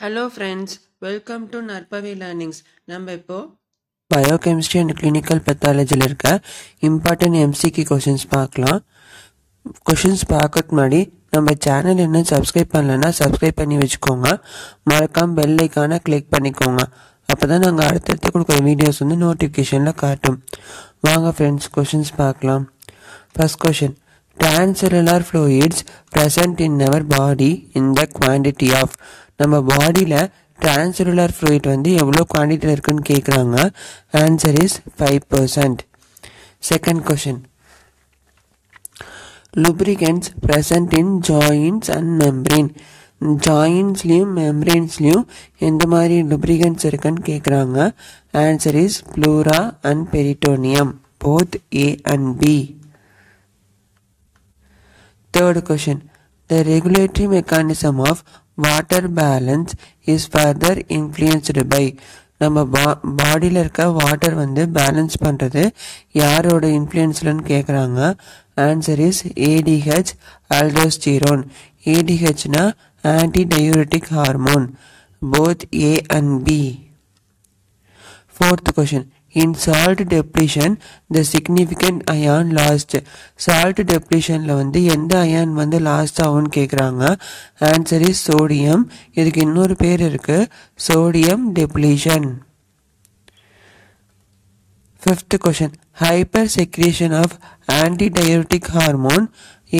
Hello friends welcome to Narpavi learnings நம்ம இப்போ biochemistry and clinical பெத்தாலஜியில் இருக்க இம்பார்ட்டன்ட் எம்சிக்கு கொஷின்ஸ் பார்க்கலாம். கொஷின்ஸ் பார்க்கறதுக்கு முன்னாடி நம்ம சேனல் இன்னும் சப்ஸ்கிரைப் பண்ணலன்னா சப்ஸ்கிரைப் பண்ணி வச்சுக்கோங்க. மறக்காம பெல் ஐக்கானை கிளிக் பண்ணிக்கோங்க. அப்போ தான் நாங்கள் அடுத்தடுத்து கொடுக்குற வீடியோஸ் வந்து நோட்டிஃபிகேஷனில் காட்டும். வாங்க ஃப்ரெண்ட்ஸ் கொஷின்ஸ் பார்க்கலாம். First question transcellular fluids present in our body in the quantity of நம்ம பாடியில் transcellular ஃப்ளூயிட் வந்து எவ்வளோ குவான்டிட்டியில் இருக்குன்னு கேட்குறாங்க answer is five percent second question lubricants present in joints and membrane. ஜாயின்ஸ்லேயும் மெம்ப்ரெயின்ஸ்லேயும் எந்த மாதிரி லுப்ரிகன்ஸ் இருக்குன்னு கேட்குறாங்க answer is pleura and peritoneum both A and B Third question. The regulatory mechanism of water balance is further influenced by நம்ம பா பாடியில் இருக்க வாட்டர் வந்து பேலன்ஸ் பண்ணுறது யாரோட இன்ஃப்ளூயன்ஸ்லன்னு கேட்குறாங்க answer is ADH aldosterone ஏடிஹெச்னா anti diuretic hormone both A and B fourth question In salt depletion, the significant ion lost. Salt depletionல வந்து எந்த அயான் வந்து லாஸ்ட் ஆகும்னு கேட்குறாங்க ஆன்சர் இஸ் சோடியம் இதுக்கு இன்னொரு பேர் இருக்கு. Sodium depletion fifth question hyper secretion of antidiuretic hormone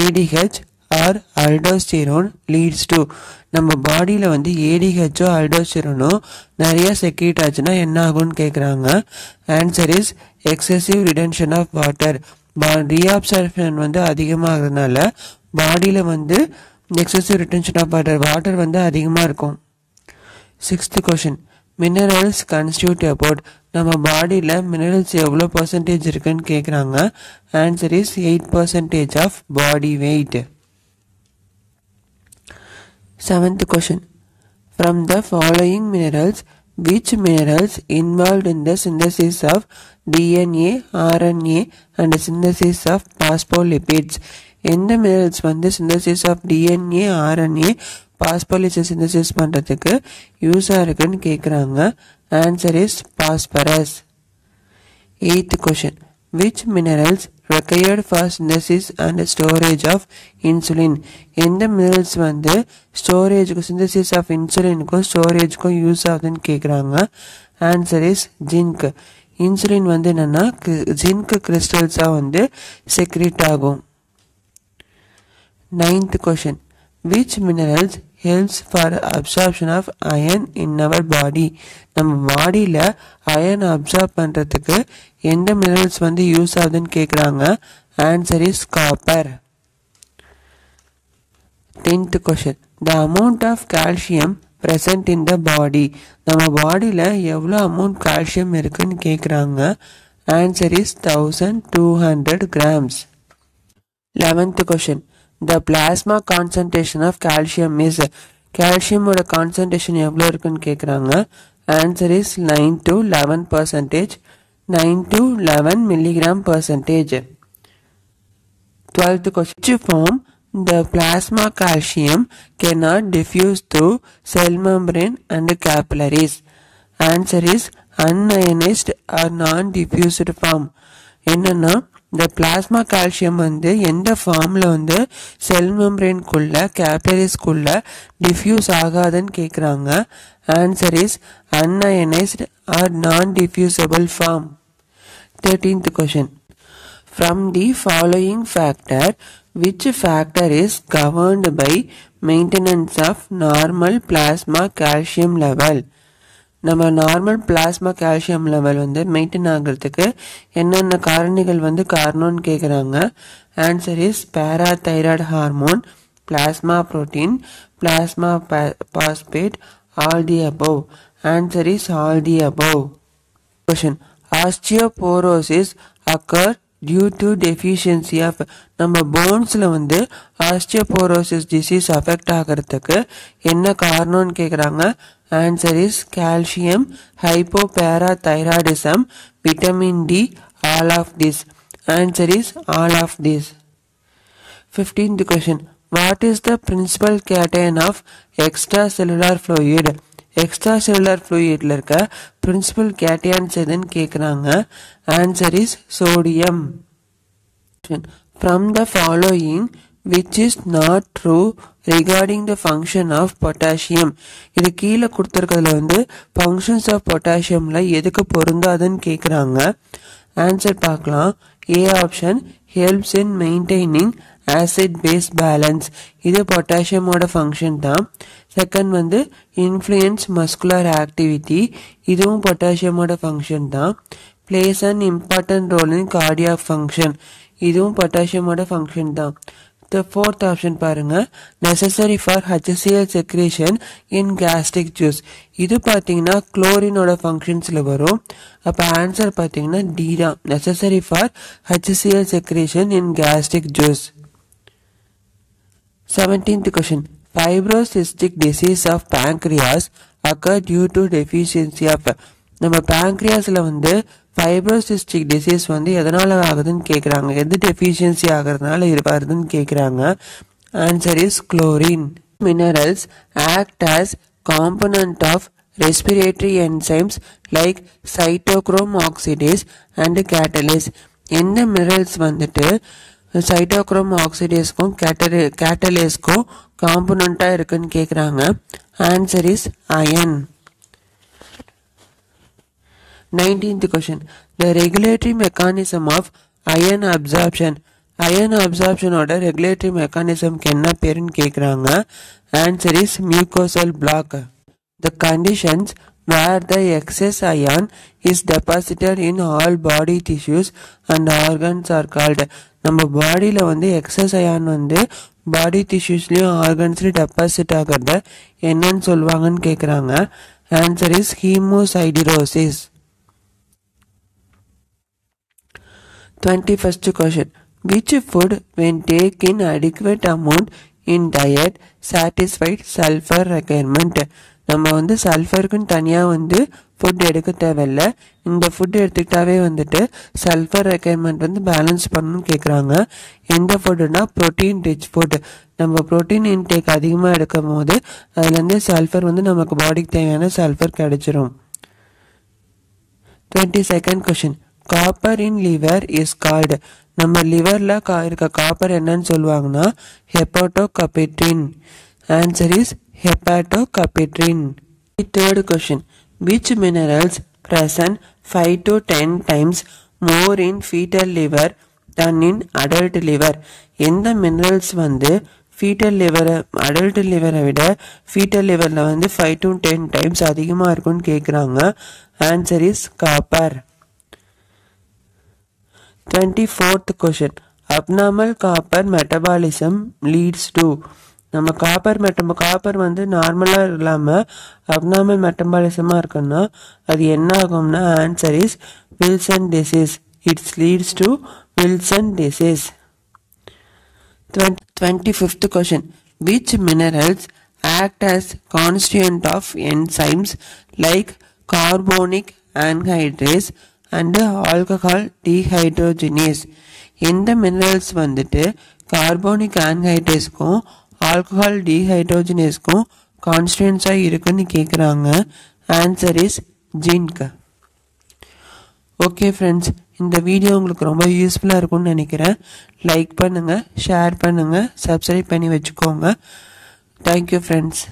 ADH or aldosterone leads to நம்ம பாடியில் வந்து ஏடிஹெச்சோ அல்டோஸ்டெரோனோ நிறைய செக்ரேட் ஆச்சுன்னா என்ன ஆகும்னு கேட்குறாங்க answer is excessive retention of water பா ரீஆப்சர்ஷன் வந்து அதிகமாகிறதுனால பாடியில் வந்து excessive retention of water water வந்து அதிகமாக இருக்கும். Sixth question minerals constitute about நம்ம பாடியில் மினரல்ஸ் எவ்வளோ பர்சன்டேஜ் இருக்குன்னு கேட்குறாங்க answer is eight percentage of body weight seventh question from the following minerals which minerals involved in the synthesis of DNA, RNA and synthesis of phospholipids? எந்த minerals வந்து synthesis of DNA RNA phospholipids synthesis பண்ணுறதுக்கு யூஸாக இருக்குன்னு கேட்குறாங்க answer is phosphorus eighth question which minerals required for synthesis and storage of insulin. எந்த minerals வந்து ஸ்டோரேஜுக்கும் synthesis of இன்சுலினுக்கும் ஸ்டோரேஜுக்கும் யூஸ் ஆகுதுன்னு கேட்குறாங்க ஆன்சர் இஸ் ஜிங்க் இன்சுலின் வந்து என்னென்னா ஜிங்க் கிறிஸ்டல்ஸாக வந்து செக்ரேட் ஆகும். Ninth question which minerals helps for absorption of iron in our body நம்ம பாடியில் அயன் அப்சார்ப் பண்ணுறதுக்கு எந்த மினரல்ஸ் வந்து யூஸ் ஆகுதுன்னு கேட்குறாங்க answer is copper tenth question the amount of calcium present in the body நம்ம பாடியில் எவ்வளோ அமௌண்ட் கால்சியம் இருக்குன்னு கேட்குறாங்க answer is thousand two hundred grams eleventh question the plasma concentration of calcium is கால்சியமோட concentration எவ்வளோ இருக்குன்னு கேட்குறாங்க answer is nine to eleven percentage nine to eleven milligram percentage twelfth question form the plasma calcium cannot diffuse through cell membrane and capillaries. Answer is unionised or non diffused form என்னன்னா இந்த plasma calcium வந்து எந்த ஃபார்மில் வந்து செல் மெம்பரேன்குள்ள கேபிலரிஸ்குள்ள diffuse ஆகாதுன்னு கேட்குறாங்க answer is unionised or non diffusible form thirteenth question from the following factor which factor is governed by maintenance of normal plasma calcium level நம்ம normal plasma calcium level வந்து maintain ஆகிறதுக்கு என்னென்ன காரணிகள் வந்து காரணம்னு கேட்குறாங்க answer is parathyroid hormone plasma protein plasma phosphate all the above answer is all the above question osteoporosis occur due to deficiency of நம்ம போன்ஸில் வந்து ஆஸ்டியோபோரோசிஸ் டிசீஸ் அஃபெக்ட் ஆகிறதுக்கு என்ன காரணம்னு கேட்குறாங்க answer is calcium hypoparathyroidism vitamin D all of this answer is all of this 15th question what is the principal cation of extracellular fluid extracellular ஃப்ளூயிட்ல இருக்க principal cations எதுன்னு கேட்குறாங்க answer is sodium from the following Which is not true regarding the function of potassium. இது கீழே கொடுத்துருக்கிறதுல வந்து functions of potassiumல எதுக்கு பொருந்தாதுன்னு கேட்குறாங்க answer பார்க்கலாம். A option helps in maintaining acid base balance இது பொட்டாசியமோட ஃபங்க்ஷன் தான். செகண்ட் வந்து இன்ஃப்ளூயன்ஸ் மஸ்குலர் ஆக்டிவிட்டி இதுவும் பொட்டாசியமோட ஃபங்க்ஷன் தான். Plays and important role in cardiac function இதுவும் பொட்டாசியமோட ஃபங்க்ஷன் தான். த ஃபோர்த் ஆப்ஷன் பாருங்க. Necessary for HCl secretion in gastric juice இது பார்த்தீங்கன்னா குளோரினோட ஃபங்க்ஷன்ஸில் வரும். அப்போ ஆன்சர் பார்த்தீங்கன்னா டி தான். Necessary for HCl secretion in gastric juice seventeenth question fibrocystic disease of pancreas occur due to deficiency of நம்ம பேங்க்ரியாஸில் வந்து ஃபைப்ரோசிஸ்டிக் டிசீஸ் வந்து எதனால ஆகுதுன்னு கேட்குறாங்க எது டெஃபிஷியன்சி ஆகிறதுனால இது வருதுன்னு கேட்குறாங்க answer is chlorine minerals act as component of respiratory enzymes like cytochrome oxidase and catalase எந்த மினரல்ஸ் வந்துட்டு சைட்டோக்ரோம் ஆக்சிடேஸ்க்கும் கேட்டலி கேட்டலேஸ்க்கும் காம்பனண்ட்டாக இருக்குன்னு கேட்குறாங்க answer is iron nineteenth question the regulatory mechanism of iron absorption iron அப்சார்ப்ஷனோட regulatory மெக்கானிசம்க்கு என்ன பேருன்னு கேட்குறாங்க answer is mucosal block the conditions where the excess ion is deposited in all body tissues and organs are called நம்ம பாடியில் வந்து excess ion வந்து பாடி டிஷ்யூஸ்லேயும் ஆர்கன்ஸ்லையும் deposit ஆகிறத என்னன்னு சொல்லுவாங்கன்னு கேட்குறாங்க answer is haemosiderosis twenty first question which food when take in adequate amount in diet satisfied sulphur requirement நம்ம வந்து சல்ஃபருக்குன்னு தனியாக வந்து ஃபுட் எடுக்க தேவையில்ல. இந்த ஃபுட் எடுத்துக்கிட்டாவே வந்துட்டு சல்ஃபர் ரெக்குயர்மெண்ட் வந்து பேலன்ஸ் பண்ணணும்னு கேட்குறாங்க எந்த ஃபுட்டுனா ப்ரோட்டீன் ரிச் ஃபுட் நம்ம ப்ரோட்டீன் இன்டேக் அதிகமாக எடுக்கும் போது அதுலேருந்து சல்ஃபர் வந்து நமக்கு பாடிக்கு தேவையான சல்ஃபர் கிடைச்சிரும். Twenty second question copper in liver is called நம்ம லிவரில் கா இருக்க காப்பர் என்னன்னு சொல்லுவாங்கன்னா hepatocuprein answer is hepatocuprein third question which minerals present five to ten times more in foetal liver than in adult liver எந்த minerals வந்து foetal லிவரை adult லிவரை விட ஃபீட்டல் லிவரில் வந்து ஃபைவ் டு டென் டைம்ஸ் அதிகமாக இருக்கும்னு கேட்குறாங்க answer is copper twenty fourth question abnormal copper metabolism leads to நம்ம காப்பர் மெட்ட காப்பர் வந்து நார்மலாக இல்லாமல் அப்நார்மல் மெட்டபாலிசமாக இருக்குன்னா அது என்ன ஆகும்னா answer is Wilson disease it's leads to Wilson disease twenty fifth question which minerals act as constituent of enzymes like carbonic anhydrase and alcohol dehydrogenase எந்த மினரல்ஸ் வந்துட்டு கார்போனிக் ஆன்ஹைட்ரேஸ்க்கும் ஆல்கஹால் டீஹைட்ரோஜினேஸ்க்கும் கான்ஸ்டன்ஸாக இருக்குன்னு கேட்குறாங்க answer is zinc. Okay friends இந்த video உங்களுக்கு ரொம்ப யூஸ்ஃபுல்லாக இருக்கும்னு நினைக்கிறேன். லைக் பண்ணுங்கள் ஷேர் பண்ணுங்கள் சப்ஸ்கிரைப் பண்ணி வச்சுக்கோங்க. Thank you friends